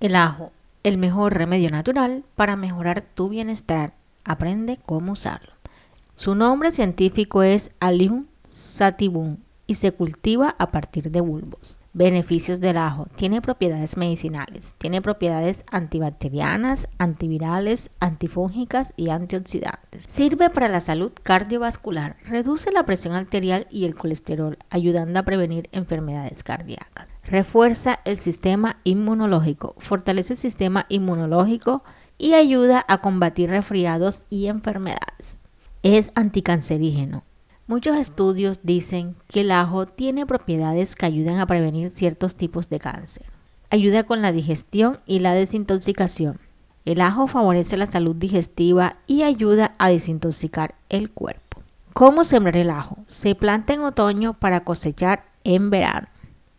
El ajo, el mejor remedio natural para mejorar tu bienestar. Aprende cómo usarlo. Su nombre científico es Allium sativum y se cultiva a partir de bulbos. Beneficios del ajo. Tiene propiedades medicinales. Tiene propiedades antibacterianas, antivirales, antifúngicas y antioxidantes. Sirve para la salud cardiovascular. Reduce la presión arterial y el colesterol, ayudando a prevenir enfermedades cardíacas. Refuerza el sistema inmunológico. Fortalece el sistema inmunológico y ayuda a combatir resfriados y enfermedades. Es anticancerígeno. Muchos estudios dicen que el ajo tiene propiedades que ayudan a prevenir ciertos tipos de cáncer. Ayuda con la digestión y la desintoxicación. El ajo favorece la salud digestiva y ayuda a desintoxicar el cuerpo. ¿Cómo sembrar el ajo? Se planta en otoño para cosechar en verano.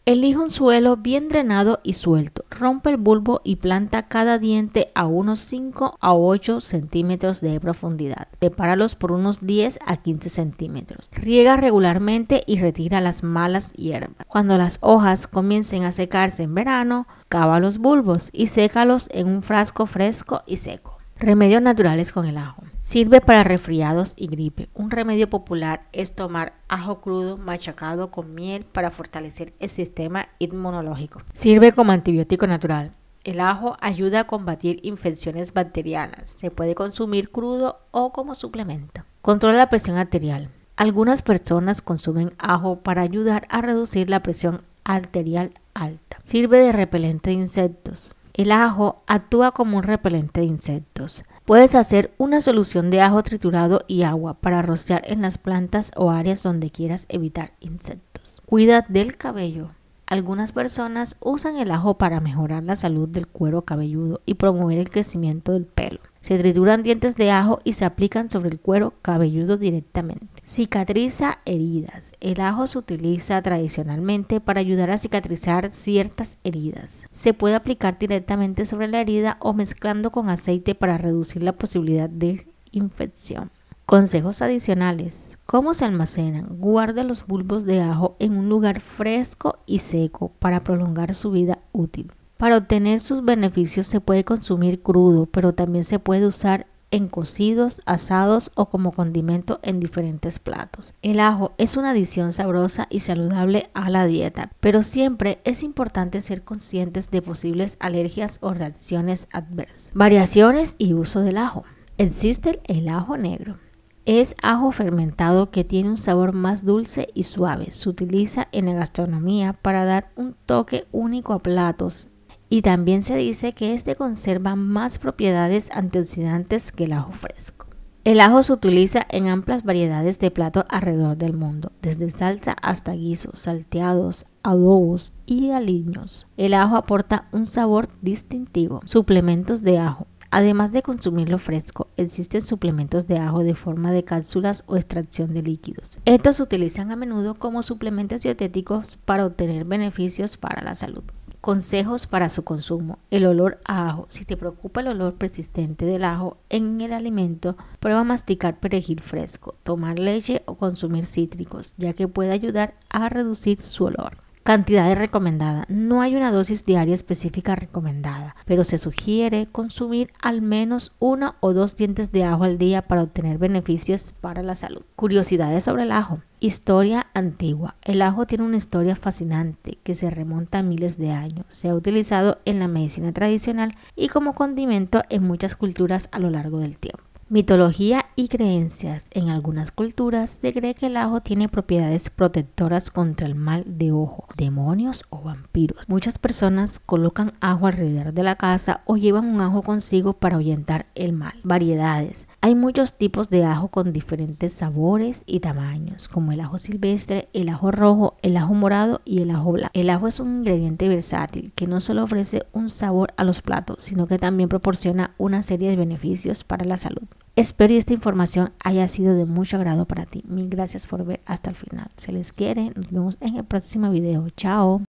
Elige un suelo bien drenado y suelto. Rompe el bulbo y planta cada diente a unos 5 a 8 centímetros de profundidad. Sepáralos por unos 10 a 15 centímetros. Riega regularmente y retira las malas hierbas. Cuando las hojas comiencen a secarse en verano, cava los bulbos y sécalos en un frasco fresco y seco. Remedios naturales con el ajo. Sirve para resfriados y gripe. Un remedio popular es tomar ajo crudo machacado con miel para fortalecer el sistema inmunológico. Sirve como antibiótico natural. El ajo ayuda a combatir infecciones bacterianas. Se puede consumir crudo o como suplemento. Controla la presión arterial. Algunas personas consumen ajo para ayudar a reducir la presión arterial alta. Sirve de repelente de insectos. El ajo actúa como un repelente de insectos. Puedes hacer una solución de ajo triturado y agua para rociar en las plantas o áreas donde quieras evitar insectos. Cuida del cabello. Algunas personas usan el ajo para mejorar la salud del cuero cabelludo y promover el crecimiento del pelo. Se trituran dientes de ajo y se aplican sobre el cuero cabelludo directamente. Cicatriza heridas. El ajo se utiliza tradicionalmente para ayudar a cicatrizar ciertas heridas. Se puede aplicar directamente sobre la herida o mezclando con aceite para reducir la posibilidad de infección. Consejos adicionales. ¿Cómo se almacenan? Guarda los bulbos de ajo en un lugar fresco y seco para prolongar su vida útil. Para obtener sus beneficios se puede consumir crudo, pero también se puede usar en cocidos, asados o como condimento en diferentes platos. El ajo es una adición sabrosa y saludable a la dieta, pero siempre es importante ser conscientes de posibles alergias o reacciones adversas. Variaciones y uso del ajo. Existe el ajo negro. Es ajo fermentado que tiene un sabor más dulce y suave. Se utiliza en la gastronomía para dar un toque único a platos y también se dice que este conserva más propiedades antioxidantes que el ajo fresco. El ajo se utiliza en amplias variedades de platos alrededor del mundo, desde salsa hasta guisos, salteados, adobos y aliños. El ajo aporta un sabor distintivo. Suplementos de ajo. Además de consumirlo fresco, existen suplementos de ajo de forma de cápsulas o extracción de líquidos. Estos se utilizan a menudo como suplementos dietéticos para obtener beneficios para la salud. Consejos para su consumo. El olor a ajo. Si te preocupa el olor persistente del ajo en el alimento, prueba masticar perejil fresco, tomar leche o consumir cítricos, ya que puede ayudar a reducir su olor. Cantidad recomendada. No hay una dosis diaria específica recomendada, pero se sugiere consumir al menos una o dos dientes de ajo al día para obtener beneficios para la salud. Curiosidades sobre el ajo. Historia antigua. El ajo tiene una historia fascinante que se remonta a miles de años. Se ha utilizado en la medicina tradicional y como condimento en muchas culturas a lo largo del tiempo. Mitología y creencias. En algunas culturas se cree que el ajo tiene propiedades protectoras contra el mal de ojo, demonios o vampiros. Muchas personas colocan ajo alrededor de la casa o llevan un ajo consigo para ahuyentar el mal. Variedades. Hay muchos tipos de ajo con diferentes sabores y tamaños, como el ajo silvestre, el ajo rojo, el ajo morado y el ajo blanco. El ajo es un ingrediente versátil que no solo ofrece un sabor a los platos, sino que también proporciona una serie de beneficios para la salud. Espero que esta información haya sido de mucho agrado para ti. Mil gracias por ver hasta el final. Se les quiere. Nos vemos en el próximo video. Chao.